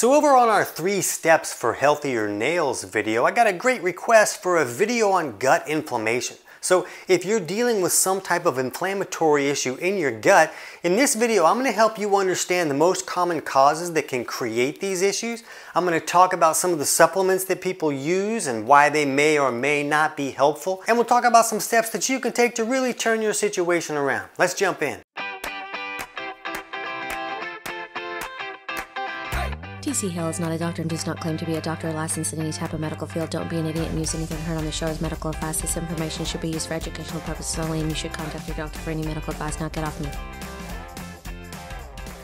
So over on our three steps for healthier nails video, I got a great request for a video on gut inflammation. So if you're dealing with some type of inflammatory issue in your gut, in this video I'm going to help you understand the most common causes that can create these issues. I'm going to talk about some of the supplements that people use and why they may or may not be helpful. And we'll talk about some steps that you can take to really turn your situation around. Let's jump in. TC Hale is not a doctor and does not claim to be a doctor or licensed in any type of medical field. Don't be an idiot and use anything heard on the show as medical advice. This information should be used for educational purposes only, and you should contact your doctor for any medical advice. Now get off me.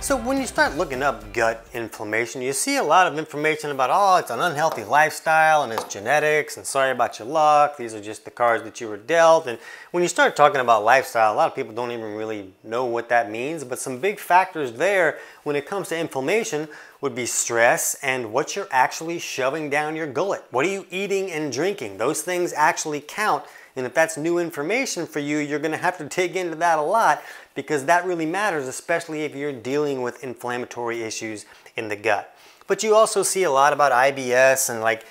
So when you start looking up gut inflammation, you see a lot of information about, oh, it's an unhealthy lifestyle and it's genetics and sorry about your luck. These are just the cards that you were dealt. And when you start talking about lifestyle, a lot of people don't even really know what that means. But some big factors there when it comes to inflammation would be stress and what you're actually shoving down your gullet. What are you eating and drinking? Those things actually count. And if that's new information for you, you're going to have to dig into that a lot because that really matters, especially if you're dealing with inflammatory issues in the gut. But you also see a lot about IBS and like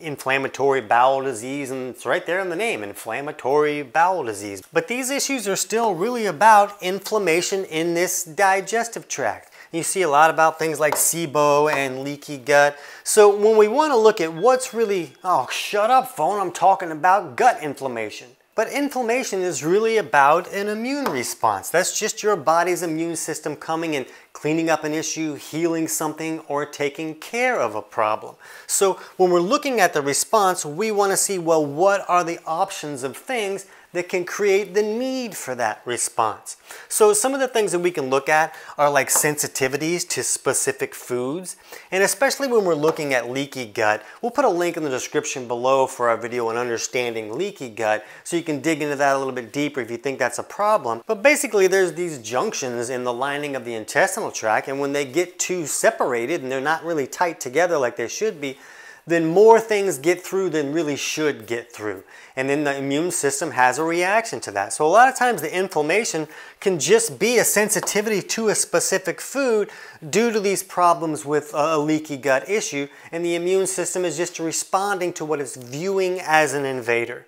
inflammatory bowel disease, and it's right there in the name, inflammatory bowel disease. But these issues are still really about inflammation in this digestive tract. You see a lot about things like SIBO and leaky gut. So when we want to look at what's really, oh, shut up phone, I'm talking about gut inflammation. But inflammation is really about an immune response. That's just your body's immune system coming and cleaning up an issue, healing something, or taking care of a problem. So when we're looking at the response, we want to see, well, what are the options of things that can create the need for that response. So some of the things that we can look at are like sensitivities to specific foods. And especially when we're looking at leaky gut, we'll put a link in the description below for our video on understanding leaky gut so you can dig into that a little bit deeper if you think that's a problem. But basically there's these junctions in the lining of the intestinal tract and when they get too separated and they're not really tight together like they should be, then more things get through than really should get through. And then the immune system has a reaction to that. So a lot of times the inflammation can just be a sensitivity to a specific food due to these problems with a leaky gut issue. And the immune system is just responding to what it's viewing as an invader.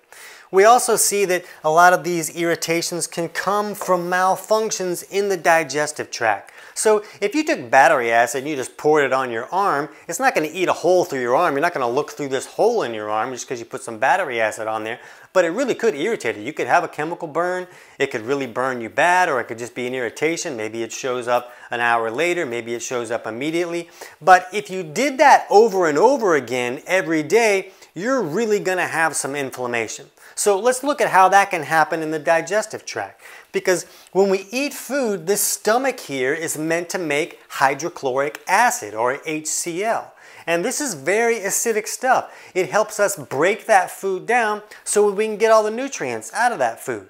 We also see that a lot of these irritations can come from malfunctions in the digestive tract. So if you took battery acid and you just poured it on your arm, it's not going to eat a hole through your arm. You're not going to look through this hole in your arm just because you put some battery acid on there. But it really could irritate you. You could have a chemical burn. It could really burn you bad or it could just be an irritation. Maybe it shows up an hour later. Maybe it shows up immediately. But if you did that over and over again every day, you're really going to have some inflammation. So let's look at how that can happen in the digestive tract. Because when we eat food, this stomach here is meant to make hydrochloric acid or HCl. And this is very acidic stuff. It helps us break that food down so we can get all the nutrients out of that food.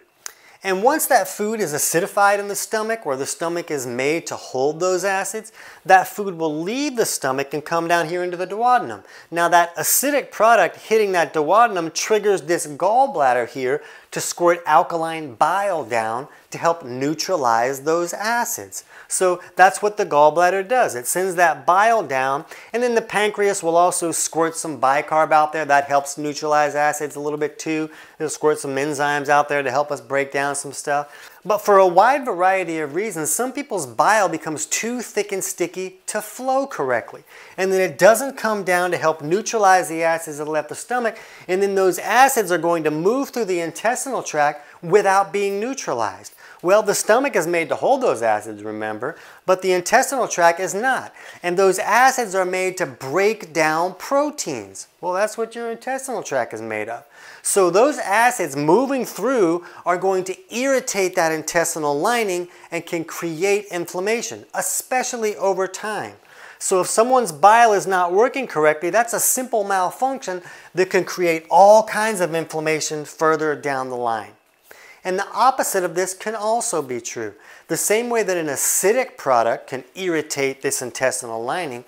And once that food is acidified in the stomach, or the stomach is made to hold those acids, that food will leave the stomach and come down here into the duodenum. Now that acidic product hitting that duodenum triggers this gallbladder here to squirt alkaline bile down to help neutralize those acids. So that's what the gallbladder does. It sends that bile down and then the pancreas will also squirt some bicarb out there. That helps neutralize acids a little bit too. It'll squirt some enzymes out there to help us break down some stuff. But for a wide variety of reasons, some people's bile becomes too thick and sticky to flow correctly. And then it doesn't come down to help neutralize the acids that left the stomach. And then those acids are going to move through the intestinal tract without being neutralized. Well, the stomach is made to hold those acids, remember, but the intestinal tract is not. And those acids are made to break down proteins. Well, that's what your intestinal tract is made of. So those acids moving through are going to irritate that intestinal lining and can create inflammation, especially over time. So if someone's bile is not working correctly, that's a simple malfunction that can create all kinds of inflammation further down the line. And the opposite of this can also be true. The same way that an acidic product can irritate this intestinal lining,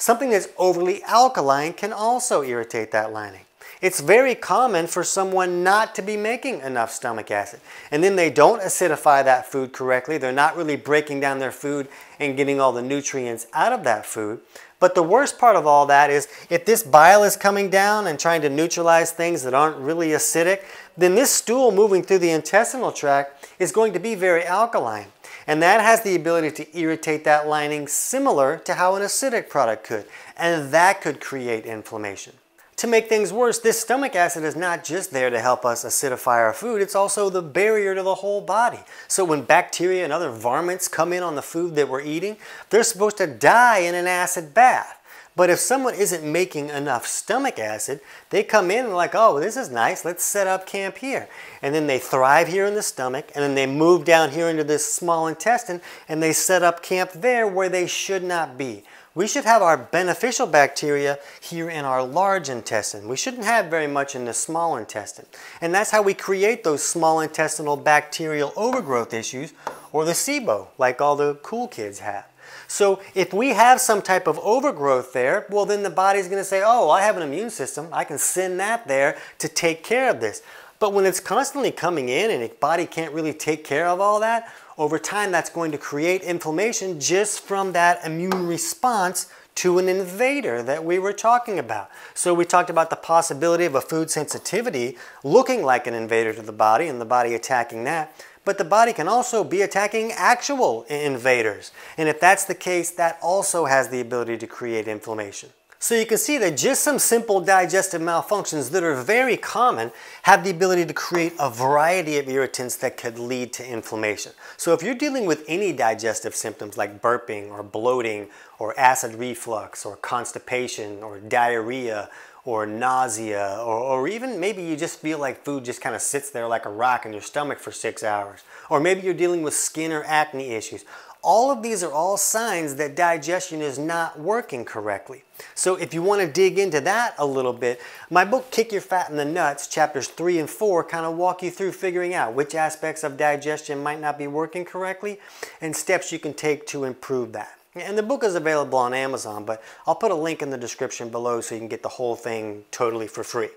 Something that's overly alkaline can also irritate that lining. It's very common for someone not to be making enough stomach acid. And then they don't acidify that food correctly. They're not really breaking down their food and getting all the nutrients out of that food. But the worst part of all that is if this bile is coming down and trying to neutralize things that aren't really acidic, then this stool moving through the intestinal tract is going to be very alkaline. And that has the ability to irritate that lining similar to how an acidic product could. And that could create inflammation. To make things worse, this stomach acid is not just there to help us acidify our food, it's also the barrier to the whole body. So when bacteria and other varmints come in on the food that we're eating, they're supposed to die in an acid bath. But if someone isn't making enough stomach acid, they come in and like, oh, this is nice, let's set up camp here. And then they thrive here in the stomach, and then they move down here into this small intestine, and they set up camp there where they should not be. We should have our beneficial bacteria here in our large intestine. We shouldn't have very much in the small intestine. And that's how we create those small intestinal bacterial overgrowth issues or the SIBO, like all the cool kids have. So if we have some type of overgrowth there, well then the body's going to say, oh, I have an immune system. I can send that there to take care of this. But when it's constantly coming in and the body can't really take care of all that, over time that's going to create inflammation just from that immune response to an invader that we were talking about. So we talked about the possibility of a food sensitivity looking like an invader to the body and the body attacking that. But the body can also be attacking actual invaders. And if that's the case, that also has the ability to create inflammation. So you can see that just some simple digestive malfunctions that are very common have the ability to create a variety of irritants that could lead to inflammation. So if you're dealing with any digestive symptoms like burping or bloating or acid reflux or constipation or diarrhea or nausea or, or even maybe you just feel like food just kind of sits there like a rock in your stomach for six hours or maybe you're dealing with skin or acne issues all of these are all signs that digestion is not working correctly. So if you want to dig into that a little bit, my book Kick Your Fat in the Nuts, chapters 3 and 4 kind of walk you through figuring out which aspects of digestion might not be working correctly and steps you can take to improve that. And the book is available on Amazon, but I'll put a link in the description below so you can get the whole thing totally for free.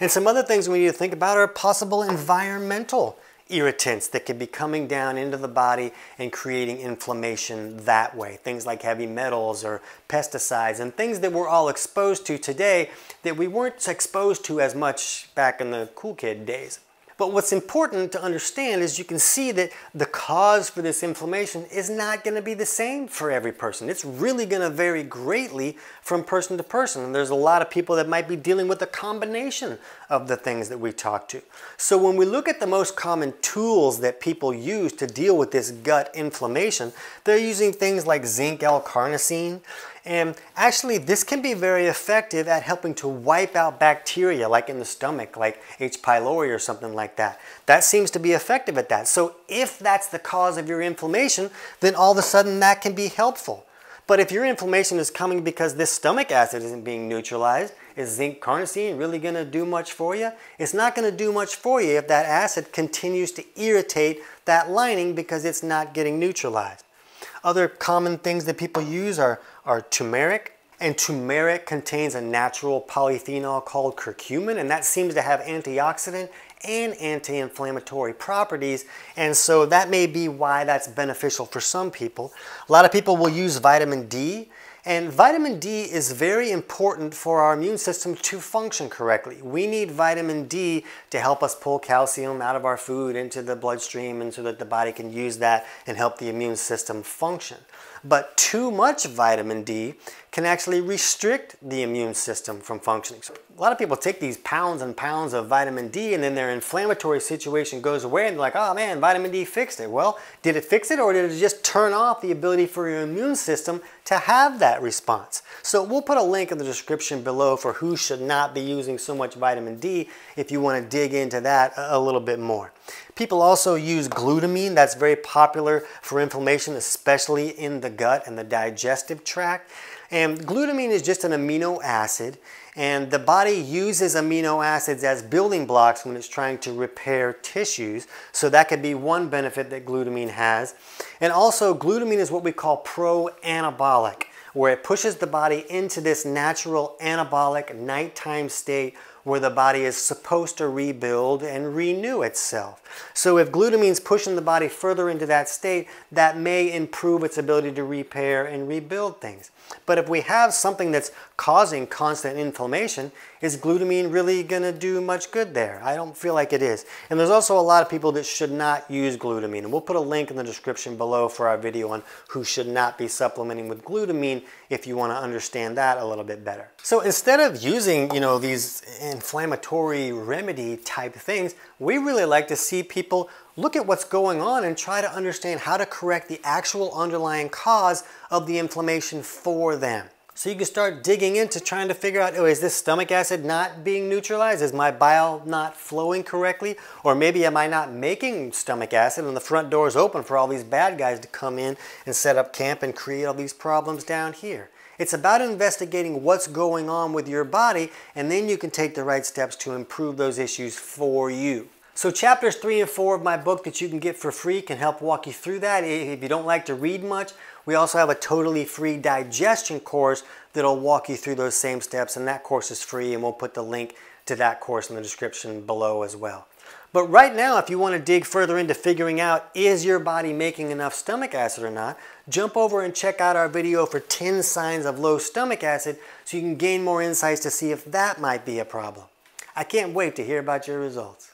And some other things we need to think about are possible environmental irritants that could be coming down into the body and creating inflammation that way. Things like heavy metals or pesticides and things that we're all exposed to today that we weren't exposed to as much back in the cool kid days. But what's important to understand is you can see that the cause for this inflammation is not going to be the same for every person. It's really going to vary greatly from person to person. And there's a lot of people that might be dealing with a combination of the things that we talk to. So when we look at the most common tools that people use to deal with this gut inflammation, they're using things like zinc L-carnosine and actually, this can be very effective at helping to wipe out bacteria like in the stomach, like H. pylori or something like that. That seems to be effective at that. So if that's the cause of your inflammation, then all of a sudden that can be helpful. But if your inflammation is coming because this stomach acid isn't being neutralized, is zinc carnosine really going to do much for you? It's not going to do much for you if that acid continues to irritate that lining because it's not getting neutralized. Other common things that people use are, are turmeric, and turmeric contains a natural polyphenol called curcumin, and that seems to have antioxidant and anti-inflammatory properties. And so that may be why that's beneficial for some people. A lot of people will use vitamin D and vitamin D is very important for our immune system to function correctly. We need vitamin D to help us pull calcium out of our food into the bloodstream and so that the body can use that and help the immune system function. But too much vitamin D can actually restrict the immune system from functioning. So a lot of people take these pounds and pounds of vitamin D and then their inflammatory situation goes away and they're like, oh man, vitamin D fixed it. Well, did it fix it or did it just turn off the ability for your immune system to have that response? So we'll put a link in the description below for who should not be using so much vitamin D if you want to dig into that a little bit more. People also use glutamine. That's very popular for inflammation, especially in the gut and the digestive tract. And glutamine is just an amino acid and the body uses amino acids as building blocks when it's trying to repair tissues. So that could be one benefit that glutamine has. And also glutamine is what we call pro-anabolic where it pushes the body into this natural anabolic nighttime state where the body is supposed to rebuild and renew itself. So if glutamine is pushing the body further into that state, that may improve its ability to repair and rebuild things. But if we have something that's causing constant inflammation, is glutamine really going to do much good there? I don't feel like it is. And there's also a lot of people that should not use glutamine. And we'll put a link in the description below for our video on who should not be supplementing with glutamine if you want to understand that a little bit better. So instead of using, you know, these inflammatory remedy type things, we really like to see people look at what's going on and try to understand how to correct the actual underlying cause of the inflammation for them. So you can start digging into trying to figure out, oh, is this stomach acid not being neutralized? Is my bile not flowing correctly? Or maybe am I not making stomach acid and the front door is open for all these bad guys to come in and set up camp and create all these problems down here? It's about investigating what's going on with your body and then you can take the right steps to improve those issues for you. So chapters three and four of my book that you can get for free can help walk you through that. If you don't like to read much, we also have a totally free digestion course that'll walk you through those same steps and that course is free and we'll put the link to that course in the description below as well. But right now, if you want to dig further into figuring out is your body making enough stomach acid or not, jump over and check out our video for 10 signs of low stomach acid so you can gain more insights to see if that might be a problem. I can't wait to hear about your results.